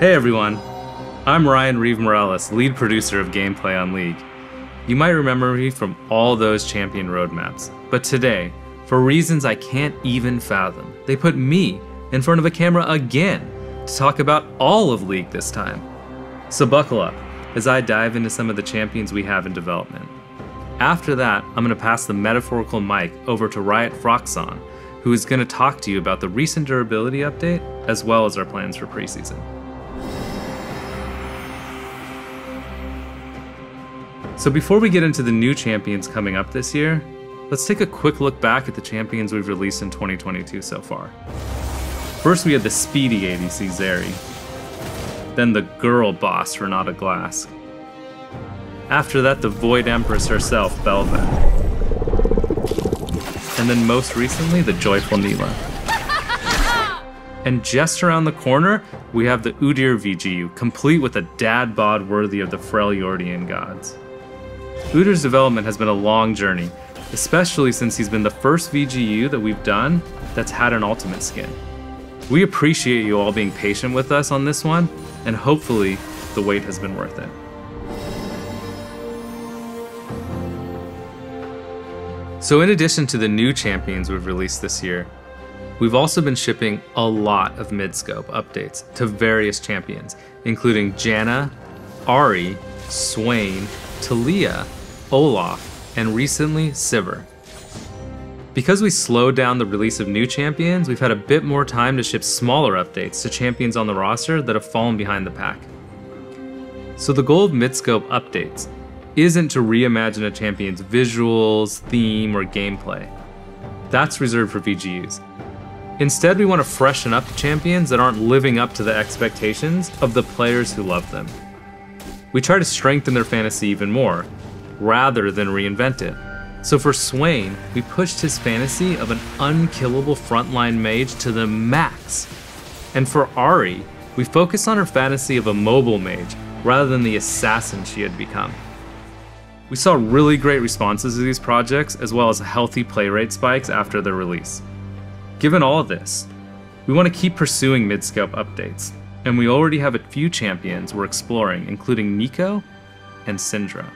Hey everyone, I'm Ryan Reav3 Mireles, lead producer of Gameplay on League. You might remember me from all those champion roadmaps, but today, for reasons I can't even fathom, they put me in front of a camera again to talk about all of League this time. So buckle up as I dive into some of the champions we have in development. After that, I'm going to pass the metaphorical mic over to Riot Phroxzon, who is going to talk to you about the recent durability update as well as our plans for preseason. So before we get into the new champions coming up this year, let's take a quick look back at the champions we've released in 2022 so far. First we had the speedy ADC Zeri, then the girl boss Renata Glasc. After that, the Void Empress herself, Bel'Veth. And then most recently, the Joyful Nilah. And just around the corner, we have the Udyr VGU, complete with a dad bod worthy of the Freljordian gods. Udyr's development has been a long journey, especially since he's been the first VGU that we've done that's had an ultimate skin. We appreciate you all being patient with us on this one, and hopefully the wait has been worth it. So in addition to the new champions we've released this year, we've also been shipping a lot of mid-scope updates to various champions, including Janna, Ahri, Swain, Taliyah, Olaf, and recently Sivir. Because we slowed down the release of new champions, we've had a bit more time to ship smaller updates to champions on the roster that have fallen behind the pack. So the goal of mid-scope updates isn't to reimagine a champion's visuals, theme, or gameplay. That's reserved for VGUs. Instead, we want to freshen up champions that aren't living up to the expectations of the players who love them. We try to strengthen their fantasy even more, rather than reinvent it. So for Swain, we pushed his fantasy of an unkillable frontline mage to the max. And for Ahri, we focused on her fantasy of a mobile mage rather than the assassin she had become. We saw really great responses to these projects as well as healthy play rate spikes after their release. Given all of this, we want to keep pursuing mid-scope updates, and we already have a few champions we're exploring, including Neeko and Syndra.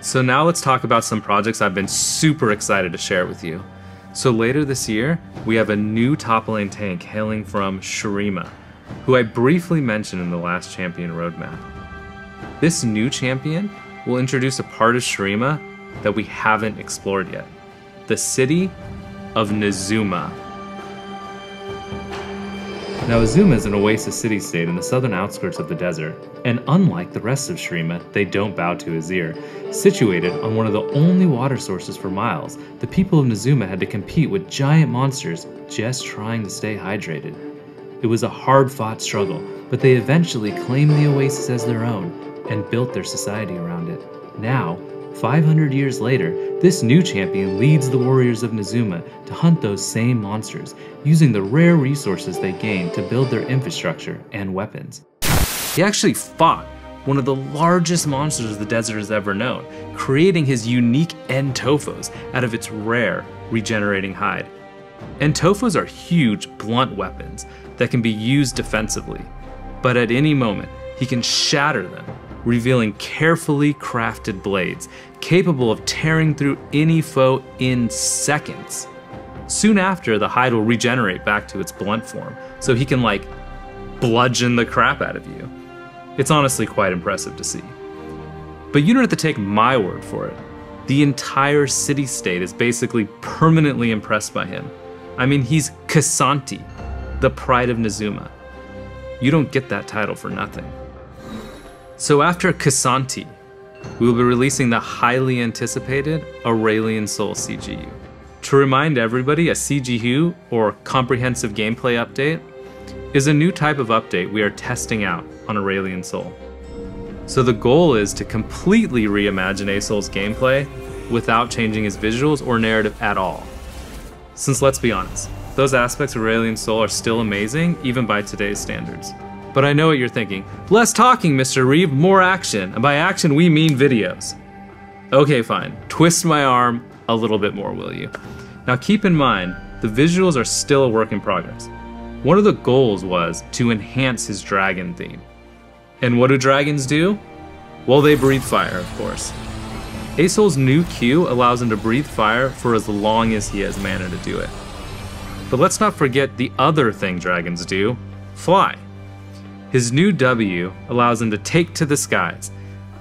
So now let's talk about some projects I've been super excited to share with you. So later this year, we have a new top lane tank hailing from Shurima, who I briefly mentioned in the last champion roadmap. This new champion will introduce a part of Shurima that we haven't explored yet the city of Nazumah. Now, Nazumah is an oasis city state in the southern outskirts of the desert, and unlike the rest of Shurima, they don't bow to Azir. Situated on one of the only water sources for miles, the people of Nazumah had to compete with giant monsters just trying to stay hydrated. It was a hard fought struggle, but they eventually claimed the oasis as their own and built their society around it. Now, 500 years later, this new champion leads the warriors of Nazumah to hunt those same monsters, using the rare resources they gain to build their infrastructure and weapons. He actually fought one of the largest monsters the desert has ever known, creating his unique Ntofos out of its rare regenerating hide. Ntofos are huge, blunt weapons that can be used defensively, but at any moment, he can shatter them, revealing carefully crafted blades capable of tearing through any foe in seconds. Soon after, the hide will regenerate back to its blunt form, so he can, like, bludgeon the crap out of you. It's honestly quite impressive to see. But you don't have to take my word for it. The entire city state is basically permanently impressed by him. I mean, he's K'Sante, the pride of Nazumah. You don't get that title for nothing. So after K'Sante, we will be releasing the highly anticipated Aurelion Sol CGU. To remind everybody, a CGU, or Comprehensive Gameplay Update, is a new type of update we are testing out on Aurelion Sol. So the goal is to completely reimagine Asol's gameplay without changing his visuals or narrative at all. Since let's be honest, those aspects of Aurelion Sol are still amazing, even by today's standards. But I know what you're thinking. Less talking, Mr. Reav3, more action. And by action, we mean videos. Okay, fine. Twist my arm a little bit more, will you? Now keep in mind, the visuals are still a work in progress. One of the goals was to enhance his dragon theme. And what do dragons do? Well, they breathe fire, of course. Asol's new Q allows him to breathe fire for as long as he has mana to do it. But let's not forget the other thing dragons do fly. His new W allows him to take to the skies,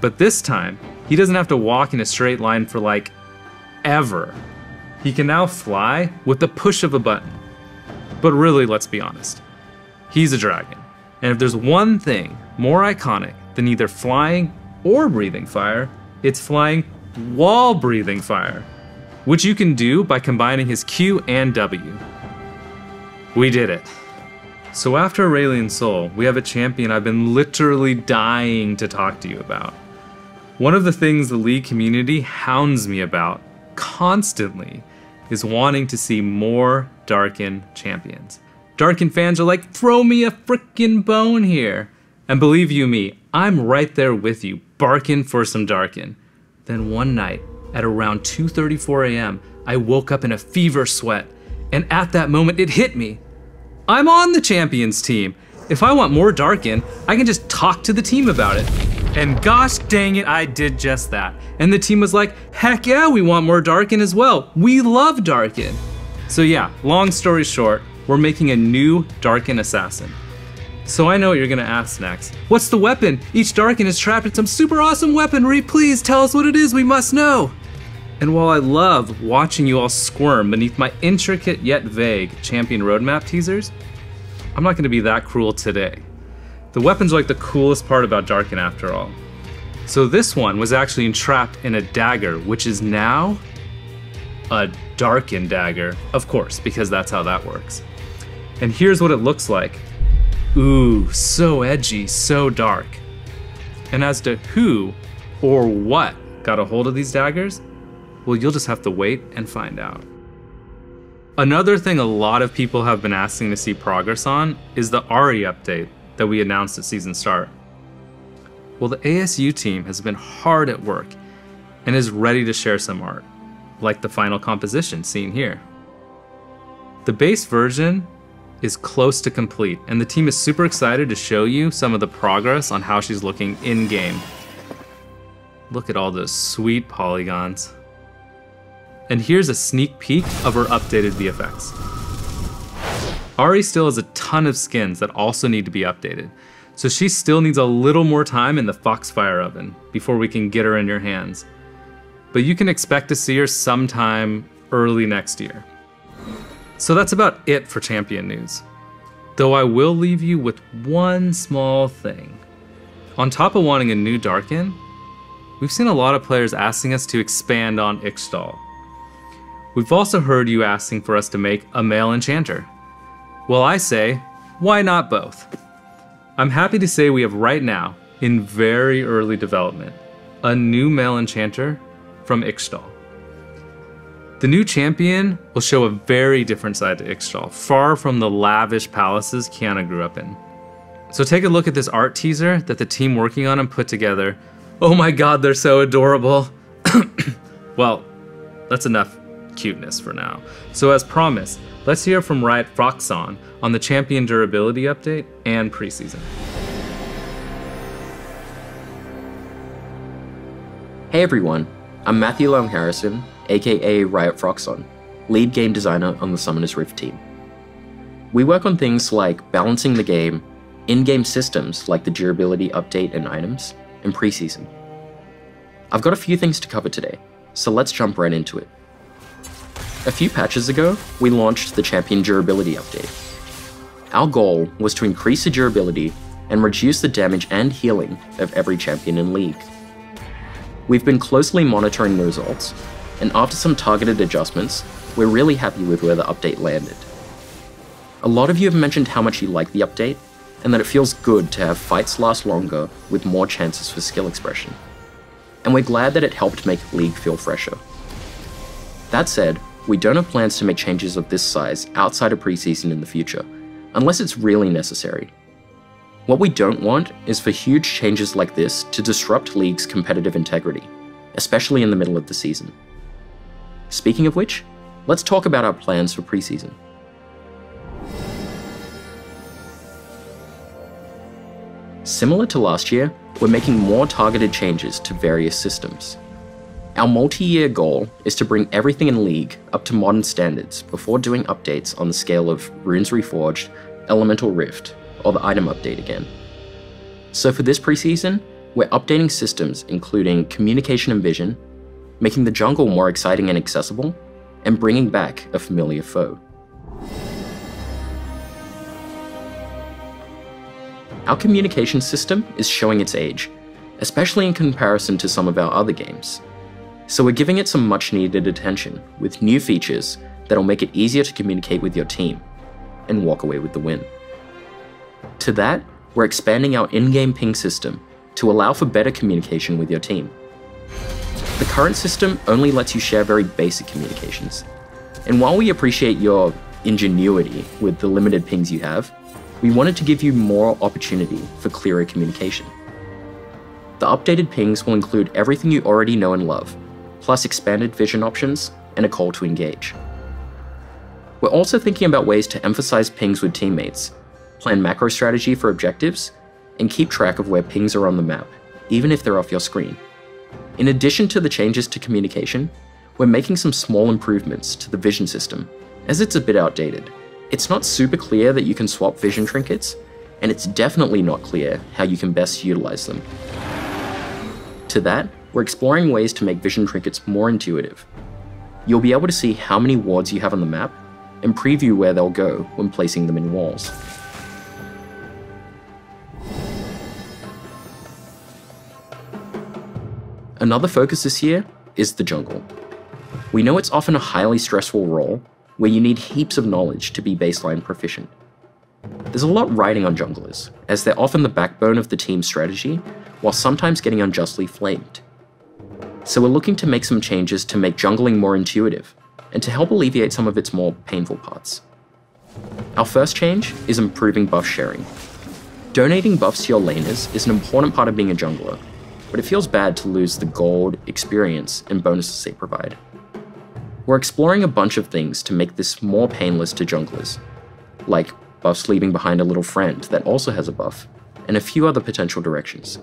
but this time, he doesn't have to walk in a straight line for like ever. He can now fly with the push of a button. But really, let's be honest. He's a dragon. And if there's one thing more iconic than either flying or breathing fire, it's flying while breathing fire, which you can do by combining his Q and W. We did it. So after Aurelion Sol, we have a champion I've been literally dying to talk to you about. One of the things the League community hounds me about constantly is wanting to see more Darkin champions. Darkin fans are like, throw me a frickin' bone here. And believe you me, I'm right there with you, barking for some Darkin. Then one night, at around 2.34 a.m., I woke up in a fever sweat. And at that moment, it hit me. I'm on the champions team. If I want more Darkin, I can just talk to the team about it. And gosh dang it, I did just that. And the team was like, heck yeah, we want more Darkin as well. We love Darkin. So yeah, long story short, we're making a new Darkin assassin. So I know what you're gonna ask next. What's the weapon? Each Darkin is trapped in some super awesome weaponry. Please tell us what it is, we must know. And while I love watching you all squirm beneath my intricate yet vague champion roadmap teasers, I'm not gonna be that cruel today. The weapons are like the coolest part about Darkin after all. So this one was actually entrapped in a dagger, which is now a Darkin dagger, of course, because that's how that works. And here's what it looks like. Ooh, so edgy, so dark. And as to who or what got a hold of these daggers, well, you'll just have to wait and find out. Another thing a lot of people have been asking to see progress on is the Ahri update that we announced at season start. Well, the ASU team has been hard at work and is ready to share some art, like the final composition seen here. The base version is close to complete, and the team is super excited to show you some of the progress on how she's looking in game. Look at all those sweet polygons. And here's a sneak peek of her updated VFX. Ahri still has a ton of skins that also need to be updated, so she still needs a little more time in the Foxfire oven before we can get her in your hands. But you can expect to see her sometime early next year. So that's about it for Champion News. Though I will leave you with one small thing. On top of wanting a new Darkin, we've seen a lot of players asking us to expand on Ixtal. We've also heard you asking for us to make a male enchanter. Well, I say, why not both? I'm happy to say we have right now, in very early development, a new male enchanter from Ixtal. The new champion will show a very different side to Ixtal, far from the lavish palaces Qiyana grew up in. So take a look at this art teaser that the team working on him put together. Oh my god, they're so adorable. well, that's enough cuteness for now. So as promised, Let's hear from Riot Phroxzon on the champion durability update and preseason. Hey everyone, I'm Matthew Leung-Harrison, aka Riot Phroxzon, lead game designer on the Summoner's Rift team. We work on things like balancing the game, in game systems like the durability update and items, and preseason. I've got a few things to cover today, so let's jump right into it. A few patches ago, we launched the Champion Durability Update. Our goal was to increase the durability and reduce the damage and healing of every champion in League. We've been closely monitoring the results, and after some targeted adjustments, we're really happy with where the update landed. A lot of you have mentioned how much you like the update, and that it feels good to have fights last longer with more chances for skill expression. And we're glad that it helped make League feel fresher. That said, we don't have plans to make changes of this size outside of preseason in the future, unless it's really necessary. What we don't want is for huge changes like this to disrupt League's competitive integrity, especially in the middle of the season. Speaking of which, let's talk about our plans for preseason. Similar to last year, we're making more targeted changes to various systems. Our multi-year goal is to bring everything in League up to modern standards before doing updates on the scale of Runes Reforged, Elemental Rift, or the item update again. So for this preseason, we're updating systems including communication and vision, making the jungle more exciting and accessible, and bringing back a familiar foe. Our communication system is showing its age, especially in comparison to some of our other games. So we're giving it some much needed attention with new features that'll make it easier to communicate with your team and walk away with the win. To that, we're expanding our in-game ping system to allow for better communication with your team. The current system only lets you share very basic communications. And while we appreciate your ingenuity with the limited pings you have, we wanted to give you more opportunity for clearer communication. The updated pings will include everything you already know and love, plus expanded vision options and a call to engage. We're also thinking about ways to emphasize pings with teammates, plan macro strategy for objectives, and keep track of where pings are on the map, even if they're off your screen. In addition to the changes to communication, we're making some small improvements to the vision system, as it's a bit outdated. It's not super clear that you can swap vision trinkets, and it's definitely not clear how you can best utilize them. To that, we're exploring ways to make vision trinkets more intuitive. You'll be able to see how many wards you have on the map, and preview where they'll go when placing them in walls. Another focus this year is the jungle. We know it's often a highly stressful role, where you need heaps of knowledge to be baseline proficient. There's a lot riding on junglers, as they're often the backbone of the team's strategy, while sometimes getting unjustly flamed. So we're looking to make some changes to make jungling more intuitive, and to help alleviate some of its more painful parts. Our first change is improving buff sharing. Donating buffs to your laners is an important part of being a jungler, but it feels bad to lose the gold, experience, and bonuses they provide. We're exploring a bunch of things to make this more painless to junglers, like buffs leaving behind a little friend that also has a buff, and a few other potential directions.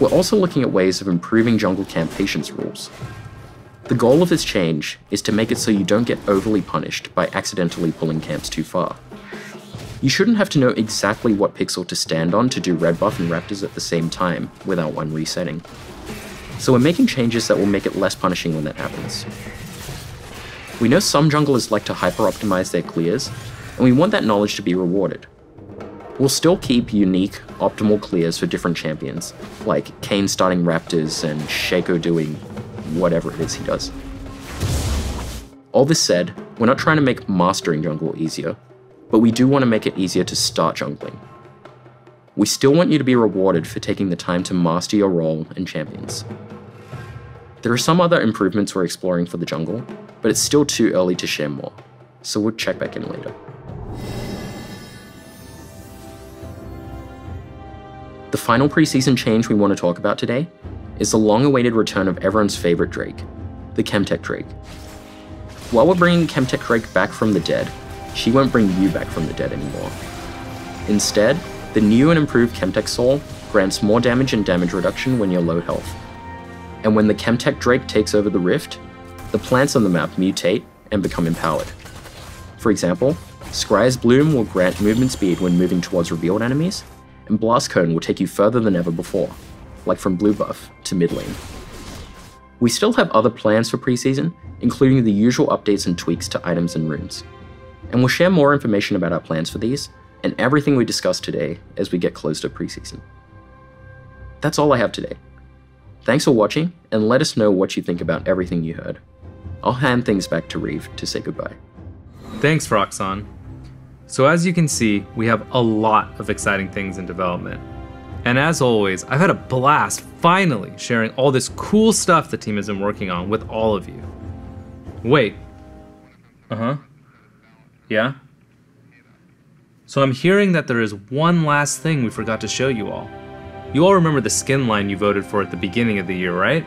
We're also looking at ways of improving jungle camp patience rules. The goal of this change is to make it so you don't get overly punished by accidentally pulling camps too far. You shouldn't have to know exactly what pixel to stand on to do red buff and raptors at the same time without one resetting. So we're making changes that will make it less punishing when that happens. We know some junglers like to hyper-optimize their clears, and we want that knowledge to be rewarded. We'll still keep unique, optimal clears for different champions, like Kayn starting Raptors and Shaco doing whatever it is he does. All this said, we're not trying to make mastering jungle easier, but we do want to make it easier to start jungling. We still want you to be rewarded for taking the time to master your role and champions. There are some other improvements we're exploring for the jungle, but it's still too early to share more, so we'll check back in later. The final preseason change we want to talk about today is the long-awaited return of everyone's favorite Drake, the Chemtech Drake. While we're bringing Chemtech Drake back from the dead, she won't bring you back from the dead anymore. Instead, the new and improved Chemtech Soul grants more damage and damage reduction when you're low health. And when the Chemtech Drake takes over the Rift, the plants on the map mutate and become empowered. For example, Scryer's Bloom will grant movement speed when moving towards revealed enemies, and Blast Cone will take you further than ever before, like from blue buff to mid lane. We still have other plans for preseason, including the usual updates and tweaks to items and runes. And we'll share more information about our plans for these, and everything we discussed today as we get close to preseason. That's all I have today. Thanks for watching, and let us know what you think about everything you heard. I'll hand things back to Reav3 to say goodbye. Thanks, Phroxzon. So as you can see, we have a lot of exciting things in development. And as always, I've had a blast finally sharing all this cool stuff the team has been working on with all of you. Wait. Uh-huh. Yeah? So I'm hearing that there is one last thing we forgot to show you all. You all remember the skin line you voted for at the beginning of the year, right?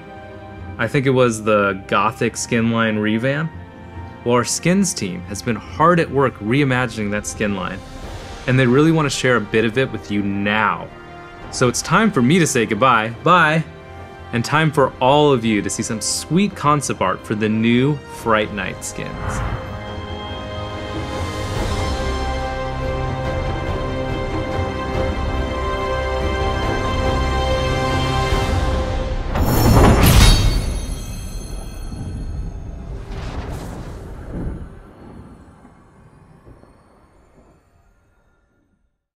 I think it was the Gothic skin line revamp. Well, our skins team has been hard at work reimagining that skin line, and they really want to share a bit of it with you now. So it's time for me to say goodbye. Bye! And time for all of you to see some sweet concept art for the new Fright Night skins.